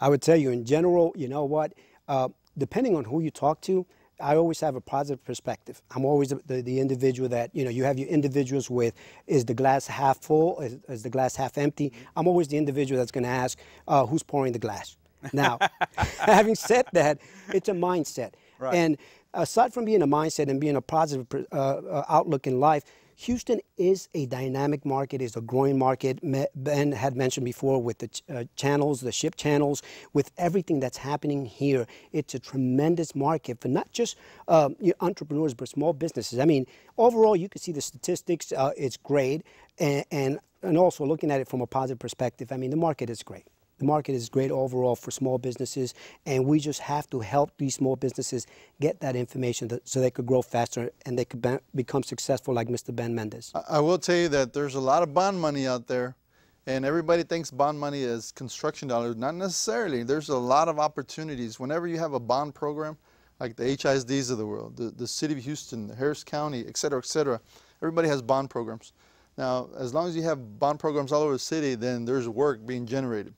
I would tell you in general, you know what, uh, depending on who you talk to, I always have a positive perspective. I'm always the, the, the, individual that, you know, you have your individuals with, is the glass half full, is, is the glass half empty? I'm always the individual that's going to ask, uh, who's pouring the glass? Now, having said that, it's a mindset. Right. And aside from being a mindset and being a positive uh, uh, outlook in life, Houston is a dynamic market, is a growing market. Ben had mentioned before with the ch uh, channels, the ship channels, with everything that's happening here. It's a tremendous market for not just uh, entrepreneurs, but small businesses. I mean, overall, you can see the statistics. Uh, it's great. And, and, and also looking at it from a positive perspective, I mean, the market is great. The market is great overall for small businesses, and we just have to help these small businesses get that information that, so they could grow faster and they could be, become successful like Mr. Ben Mendez. I, will tell you that there's a lot of bond money out there, and everybody thinks bond money is construction dollars. Not necessarily. There's a lot of opportunities. Whenever you have a bond program, like the HISDs of the world, the, the city of Houston, Harris County, et cetera, et cetera, everybody has bond programs. Now, as long as you have bond programs all over the city, then there's work being generated.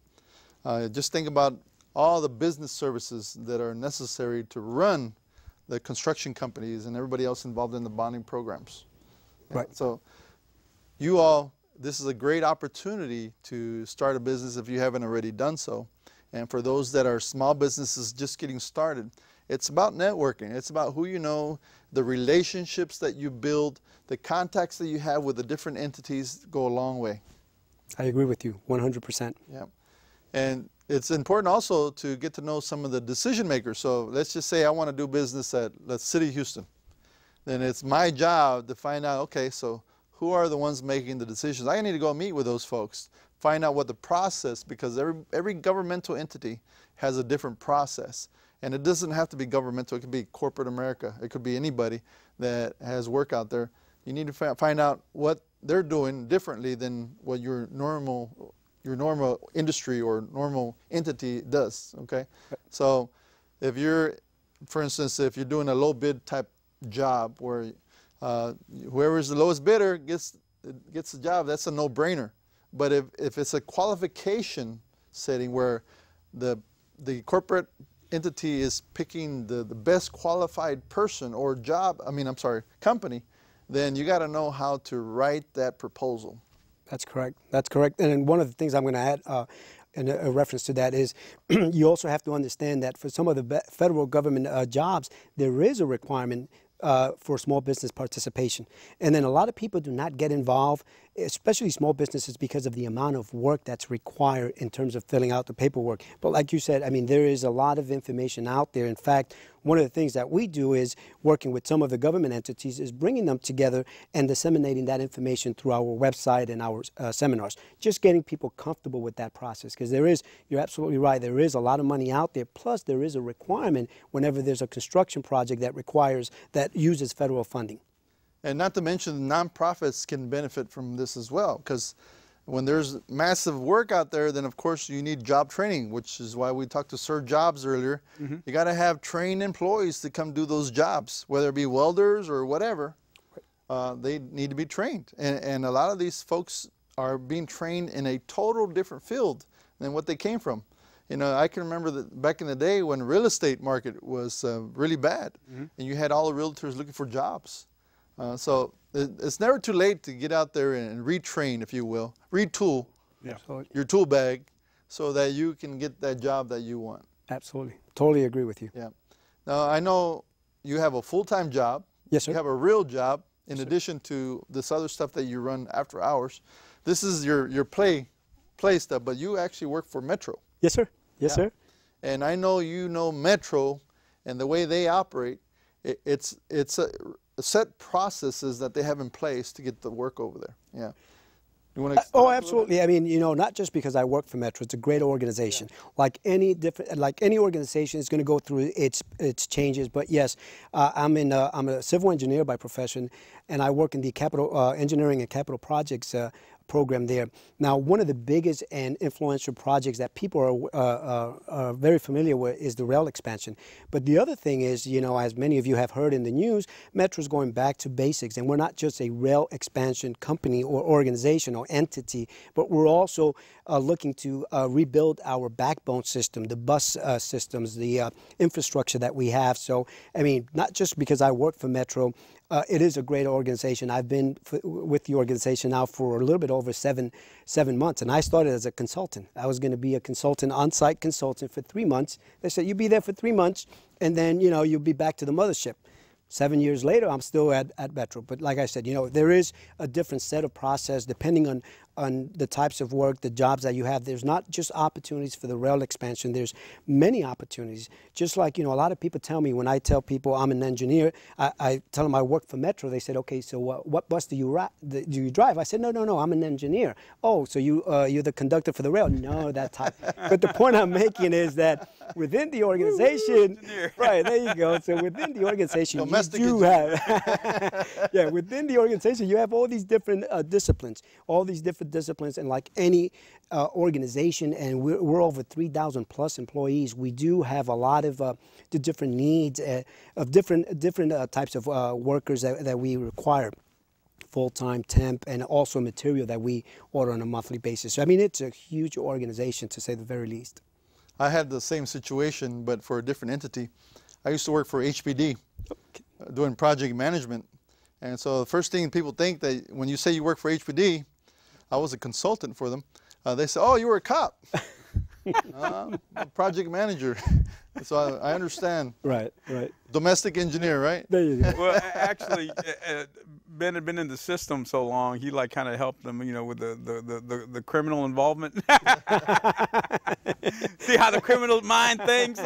Uh, just think about all the business services that are necessary to run the construction companies and everybody else involved in the bonding programs. Right. So, you all, this is a great opportunity to start a business if you haven't already done so. And for those that are small businesses just getting started, it's about networking. It's about who you know, the relationships that you build, the contacts that you have with the different entities go a long way. I agree with you 100%. Yeah. And it's important also to get to know some of the decision makers. So let's just say I want to do business at the City of Houston. Then it's my job to find out, okay, so who are the ones making the decisions? I need to go meet with those folks, find out what the process, because every, every governmental entity has a different process. And it doesn't have to be governmental, it could be corporate America, it could be anybody that has work out there. You need to find out what they're doing differently than what your normal your normal industry or normal entity does. Okay, so if you're, for instance, if you're doing a low bid type job where uh, whoever's the lowest bidder gets gets the job, that's a no-brainer. But if, if it's a qualification setting where the the corporate entity is picking the, the best qualified person or job, I mean, I'm sorry, company, then you got to know how to write that proposal. That's correct. That's correct. And one of the things I'm going to add uh, in a, a reference to that is you also have to understand that for some of the federal government uh, jobs, there is a requirement uh, for small business participation. And then a lot of people do not get involved, especially small businesses, because of the amount of work that's required in terms of filling out the paperwork. But like you said, I mean, there is a lot of information out there. In fact, one of the things that we do is working with some of the government entities is bringing them together and disseminating that information through our website and our uh, seminars. Just getting people comfortable with that process because there is, you're absolutely right, there is a lot of money out there. Plus, there is a requirement whenever there's a construction project that requires, that uses federal funding. And not to mention, nonprofits can benefit from this as well, because when there's massive work out there, then of course you need job training, which is why we talked to SER Jobs earlier. You got to have trained employees to come do those jobs, whether it be welders or whatever. Uh, they need to be trained, and, and a lot of these folks are being trained in a total different field than what they came from. You know, I can remember that back in the day when real estate market was uh, really bad, and you had all the realtors looking for jobs. Uh, so it, it's never too late to get out there and retrain, if you will, retool Yeah. Absolutely. your tool bag so that you can get that job that you want. Absolutely. Totally agree with you. Yeah. Now I know you have a full-time job. Yes, sir. You have a real job in addition to this other stuff that you run after hours. This is your your play play stuff, but you actually work for Metro. Yes, sir. Yes, Yeah. sir. And I know you know Metro and the way they operate. It, it's it's a, a set processes that they have in place to get the work over there. Yeah. You want to? Oh, absolutely. I mean, you know, not just because I work for Metro, it's a great organization. Like any different, like any organization, is going to go through its its changes. But yes, uh, I'm in. Uh, I'm a civil engineer by profession, and I work in the capital uh, engineering and capital projects. Program there. Now, one of the biggest and influential projects that people are, uh, uh, are very familiar with is the rail expansion. But the other thing is, you know, as many of you have heard in the news, Metro's going back to basics, and we're not just a rail expansion company or organization or entity, but we're also uh, looking to uh, rebuild our backbone system, the bus uh, systems, the uh, infrastructure that we have. So, I mean, not just because I work for Metro, uh, it is a great organization. I've been with the organization now for a little bit over seven seven months, and I started as a consultant. I was going to be a consultant, on-site consultant for three months. They said you be there for three months, and then you know you'll be back to the mothership. Seven years later, I'm still at, at Metro. But like I said, you know, there is a different set of process depending on, on the types of work, the jobs that you have. There's not just opportunities for the rail expansion. There's many opportunities. Just like, you know, a lot of people tell me when I tell people I'm an engineer, I, I tell them I work for Metro. They said, okay, so what, what bus do you, do you drive? I said, no, no, no, I'm an engineer. Oh, so you, uh, you're the conductor for the rail? No, that type. but the point I'm making is that within the organization, right, there you go. So within the organization, Domestic you do have, yeah, within the organization, you have all these different uh, disciplines, all these different disciplines, and like any uh, organization, and we're, we're over 3,000 plus employees, we do have a lot of uh, the different needs uh, of different different uh, types of uh, workers that, that we require full-time temp and also material that we order on a monthly basis. So, I mean, it's a huge organization to say the very least. I had the same situation, but for a different entity. I used to work for HPD, okay. Uh, doing project management. And so the first thing people think that when you say you work for HPD, I was a consultant for them. Uh, they said, "Oh, you were a cop." uh, a project manager. so I, I, understand. Right, right. Domestic engineer, right? There you go. Well, actually, uh, uh, Ben had been in the system so long, he like kind of helped them, you know, with the the, the, the, the criminal involvement. See how the criminal mind thinks?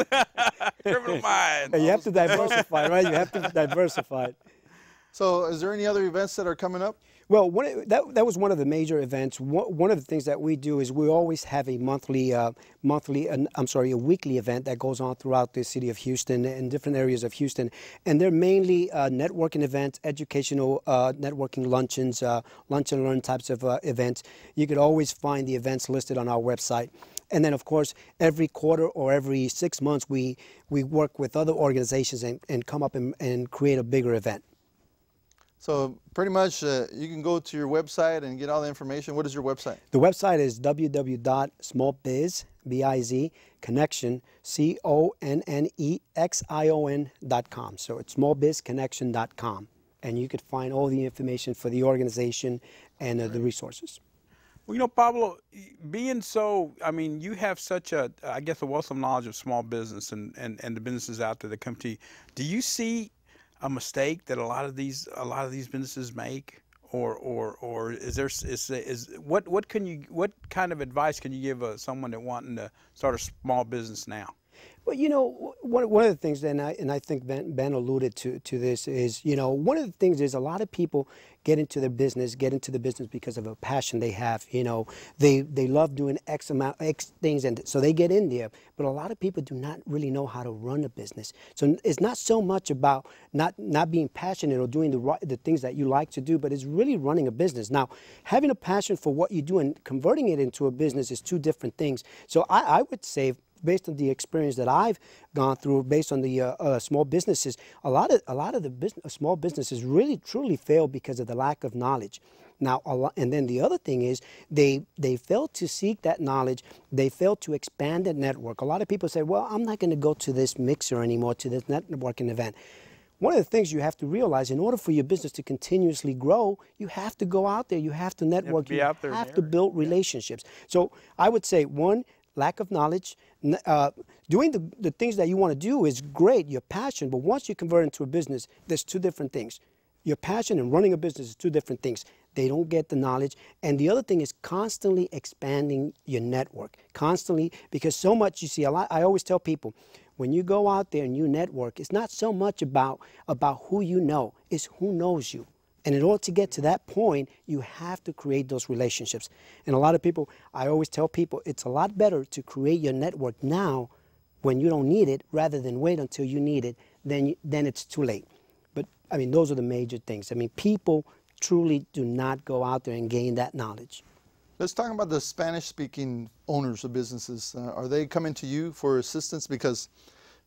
criminal mind. You have to diversify, right? You have to diversify. So, is there any other events that are coming up? Well, one, that, that was one of the major events. One, of the things that we do is we always have a monthly, uh, monthly, uh, I'm sorry, a weekly event that goes on throughout the city of Houston and different areas of Houston. And they're mainly uh, networking events, educational uh, networking luncheons, uh, lunch and learn types of uh, events. You could always find the events listed on our website. And then, of course, every quarter or every six months, we, we work with other organizations and, and come up and, and create a bigger event. So pretty much uh, you can go to your website and get all the information. What is your website? The website is www.smallbiz, B-I-Z, connection, C-O-N-N-E-X-I-O-N dot. So it's smallbizconnexion.com. And you could find all the information for the organization and uh, the resources. Well, you know, Pablo, being so, I mean, you have such a, I guess, a wealth of knowledge of small business and, and, and the businesses out there that come to you. Do you see a mistake that a lot of these a lot of these businesses make? Or or or is there is is what what can you what kind of advice can you give uh, someone that wanting to start a small business now well, you know, one, one of the things, and I, and I think ben, ben alluded to, to this, is, you know, one of the things is a lot of people get into their business, get into the business because of a passion they have. You know, they, they love doing X amount, X things, and so they get in there. But a lot of people do not really know how to run a business. So it's not so much about not, not being passionate or doing the, the things that you like to do, but it's really running a business. Now, having a passion for what you do and converting it into a business is two different things. So I, I would say, based on the experience that I've gone through, based on the uh, uh, small businesses, a lot of a lot of the business, uh, small businesses really truly fail because of the lack of knowledge. Now, lot, and then the other thing is they they fail to seek that knowledge. They fail to expand the network. A lot of people say, "Well, I'm not going to go to this mixer anymore, to this networking event." One of the things you have to realize in order for your business to continuously grow, you have to go out there, you have to network, you have to, you have to build relationships. So I would say, one, lack of knowledge. Uh, doing the, the things that you want to do is great, your passion, but once you convert into a business, there's two different things. Your passion and running a business is two different things. They don't get the knowledge. And the other thing is constantly expanding your network, constantly, because so much you see, a lot, I always tell people, when you go out there and you network, it's not so much about, about who you know, it's who knows you. And in order to get to that point, you have to create those relationships. And a lot of people, I always tell people, it's a lot better to create your network now when you don't need it rather than wait until you need it, then, then it's too late. But I mean, those are the major things. I mean, people truly do not go out there and gain that knowledge. Let's talk about the Spanish speaking owners of businesses. Uh, are they coming to you for assistance? Because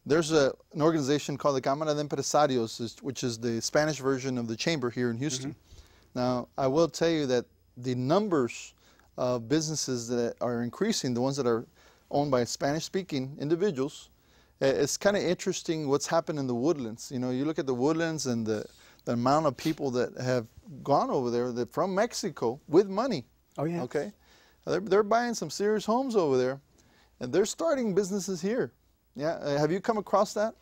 there's a, an organization called the Cámara de Empresarios, which is the Spanish version of the chamber here in Houston. Mm-hmm. Now, I will tell you that the numbers of businesses that are increasing, the ones that are owned by Spanish-speaking individuals, eh, it's kind of interesting what's happened in the woodlands. You know, you look at the woodlands and the, the amount of people that have gone over there that from Mexico with money. Oh, yeah. Okay. They're, they're buying some serious homes over there, and they're starting businesses here. Yeah, uh, have you come across that?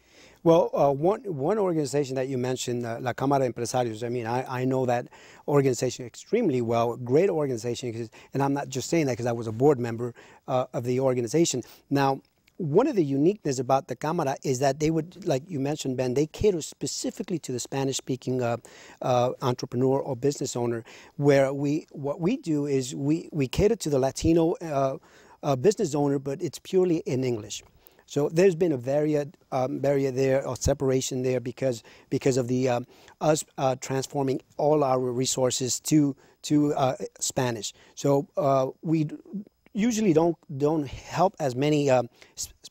Well, uh, one one organization that you mentioned, uh, La Cámara Empresarios. I mean, I, I know that organization extremely well. Great organization, and I'm not just saying that because I was a board member uh, of the organization. Now, one of the uniqueness about the Cámara is that they would, like you mentioned, Ben, they cater specifically to the Spanish-speaking uh, uh, entrepreneur or business owner. Where we, what we do is we we cater to the Latino uh, uh business owner, but it's purely in English. So there's been a barrier, um, barrier there or separation there because because of the um, us uh, transforming all our resources to to uh, Spanish. So uh, we usually don't don't help as many uh,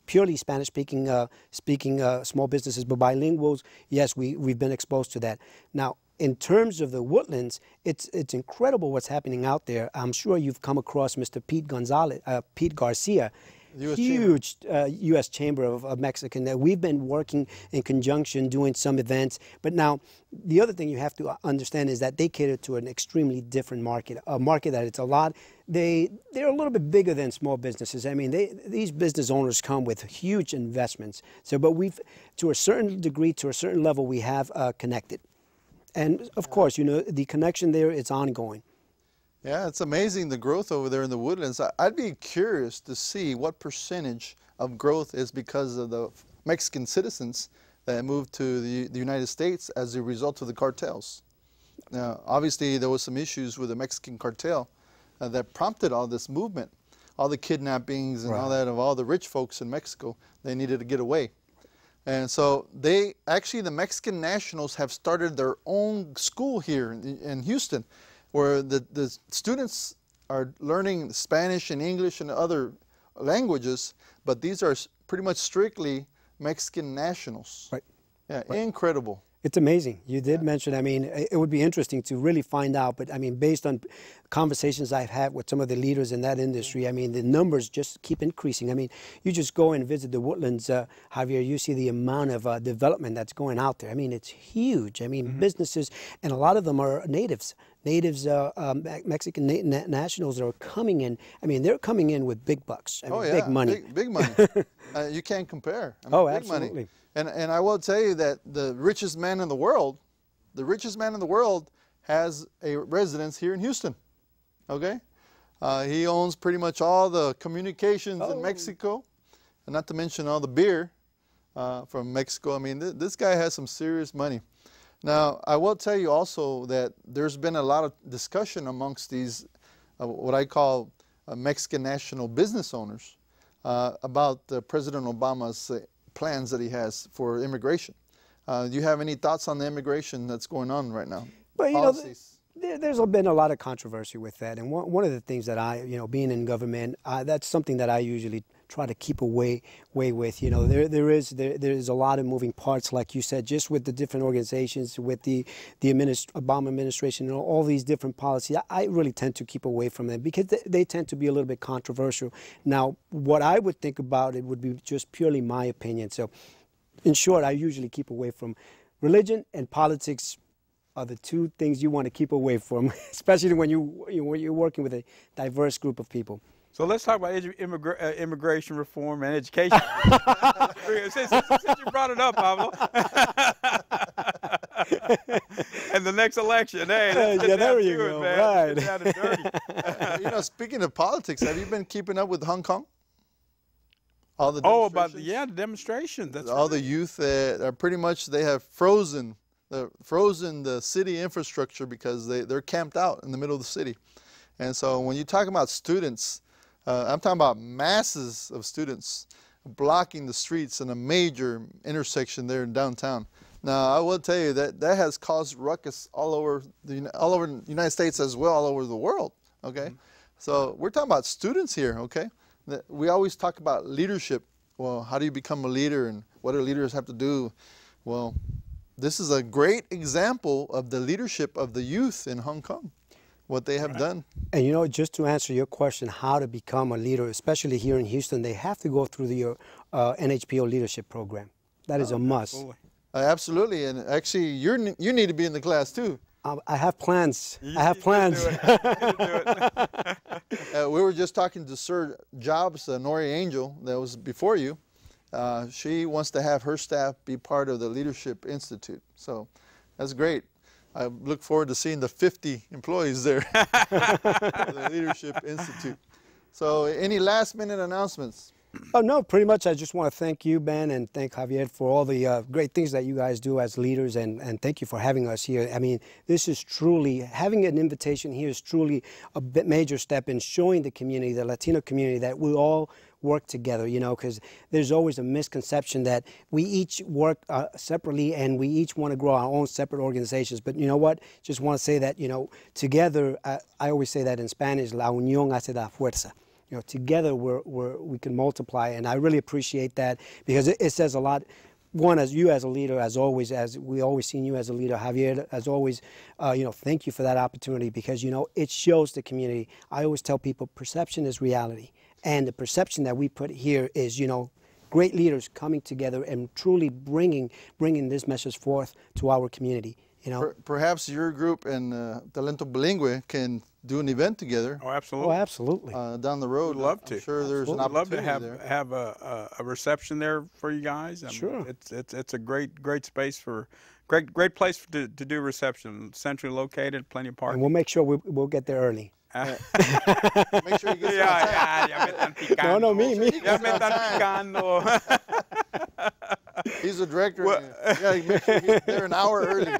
purely Spanish speaking uh, speaking uh, small businesses, but bilinguals, yes, we we've been exposed to that. Now, in terms of the woodlands, it's it's incredible what's happening out there. I'm sure you've come across Mr. Pete Gonzalez, Pete Garcia US huge Uh, U.S. Chamber of, of, Mexican that we've been working in conjunction doing some events. But now, the other thing you have to understand is that they cater to an extremely different market, a market that it's a lot. They they're a little bit bigger than small businesses. I mean, they, these business owners come with huge investments. So, but we've to a certain degree, to a certain level, we have uh, connected. And of course, you know, the connection there is ongoing. Yeah, it's amazing the growth over there in the woodlands. I'd be curious to see what percentage of growth is because of the Mexican citizens that moved to the, the United States as a result of the cartels. Now, obviously, there was some issues with the Mexican cartel uh, that prompted all this movement, all the kidnappings and right. all that of all the rich folks in Mexico. They needed to get away. And so they actually, the Mexican nationals have started their own school here in, in Houston where the, the students are learning Spanish and English and other languages, but these are pretty much strictly Mexican nationals. Right. Yeah, right. incredible. It's amazing. You did yeah. mention, I mean, it would be interesting to really find out, but I mean, based on conversations I've had with some of the leaders in that industry, I mean, the numbers just keep increasing. I mean, you just go and visit the woodlands, uh, Javier, you see the amount of uh, development that's going out there. I mean, it's huge. I mean, mm-hmm. businesses, and a lot of them are natives. Natives, uh, um, Mexican na- nationals are coming in. I mean, they're coming in with big bucks. I mean, oh, yeah. big money. Big, big money. Uh, you can't compare. I mean, oh, absolutely. Money. And, and I will tell you that the richest man in the world, the richest man in the world has a residence here in Houston. Okay? Uh, he owns pretty much all the communications oh. in Mexico, and not to mention all the beer uh, from Mexico. I mean, th this guy has some serious money. Now, I will tell you also that there's been a lot of discussion amongst these, uh, what I call uh, Mexican national business owners, uh, about President Obama's uh, plans that he has for immigration. Uh, do you have any thoughts on the immigration that's going on right now? Well, you Policies? know, there, there's been a lot of controversy with that, and one, one of the things that I, you know, being in government, uh, that's something that I usually try to keep away way with. You know, there there is there, there is a lot of moving parts, like you said, just with the different organizations, with the the administ- Obama administration, and all these different policies. I, I, really tend to keep away from them because they, they tend to be a little bit controversial. Now, what I would think about it would be just purely my opinion. So, in short, I usually keep away from religion and politics are the two things you want to keep away from, especially when you when you're working with a diverse group of people. So let's talk about immigra- uh, immigration reform and education. since, since, since, you brought it up, Pablo. and the next election, hey, yeah, there you go. It, right. you know, speaking of politics, have you been keeping up with Hong Kong? All the oh, about the, yeah, the demonstration. That's all right. the youth that are pretty much they have frozen the frozen the city infrastructure because they they're camped out in the middle of the city. And so when you talk about students uh, I'm talking about masses of students blocking the streets in a major intersection there in downtown. Now, I will tell you that that has caused ruckus all over the all over the United States as well, all over the world. Okay, mm -hmm. so we're talking about students here. Okay, we always talk about leadership. Well, how do you become a leader, and what do leaders have to do? Well, this is a great example of the leadership of the youth in Hong Kong what they have right. done. And you know, just to answer your question, how to become a leader, especially here in Houston, they have to go through the uh, NHPO leadership program. That is oh, a must. Absolutely. Uh, absolutely, and actually, you you need to be in the class too. Um, I have plans. You, I have plans. uh, we were just talking to SER Jobs, uh, Nori Angel, that was before you, uh, she wants to have her staff be part of the Leadership Institute. So that's great. I look forward to seeing the 50 employees there, at the Leadership Institute. So, any last minute announcements? Oh no, pretty much. I just want to thank you, Ben, and thank Javier for all the uh, great things that you guys do as leaders, and, and thank you for having us here. I mean, this is truly having an invitation here is truly a major step in showing the community, the Latino community, that we all work together. You know, because there's always a misconception that we each work uh, separately and we each want to grow our own separate organizations. But you know what? Just want to say that you know together. Uh, I always say that in Spanish, la unión hace la fuerza you know, together we're, we're, we can multiply. And I really appreciate that because it, it, says a lot. One, as you as a leader, as always, as we always seen you as a leader, Javier, as always, uh, you know, thank you for that opportunity because, you know, it shows the community. I always tell people perception is reality. And the perception that we put here is, you know, great leaders coming together and truly bringing, bringing this message forth to our community. You know, perhaps your group and uh, Talento Bilingüe can do an event together. Oh, absolutely. Oh, absolutely. Uh, down the road. We'd love to. I'm sure there's absolutely. an opportunity We'd love to have there. have a, a, reception there for you guys. I mean, sure. It's it's it's a great great space for great great place to, to do reception. Centrally located, plenty of parking. And we'll make sure we, we'll get there early. make sure you get ya me están picando. No, no, me, me. Ya me están picando. He's a director. Well, yeah, make sure he's there an hour early.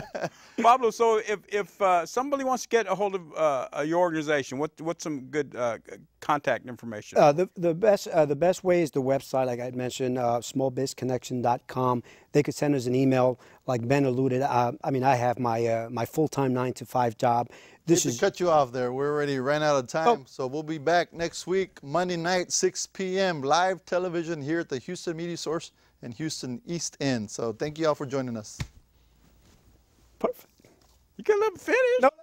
Pablo, so if if uh, somebody wants to get a hold of uh, your organization, what what's some good uh, contact information? Uh, the the best uh, the best way is the website, like I mentioned, uh, smallbizconnexion.com. They could send us an email, like Ben alluded. I mean, I have my my full time nine to five job. This is to cut you off there. We already ran out of time, oh. so we'll be back next week, Monday night, 6 p.m. live television here at the Houston Media Source and Houston East End. So thank you all for joining us. Perfect. You can let me finish. Nope.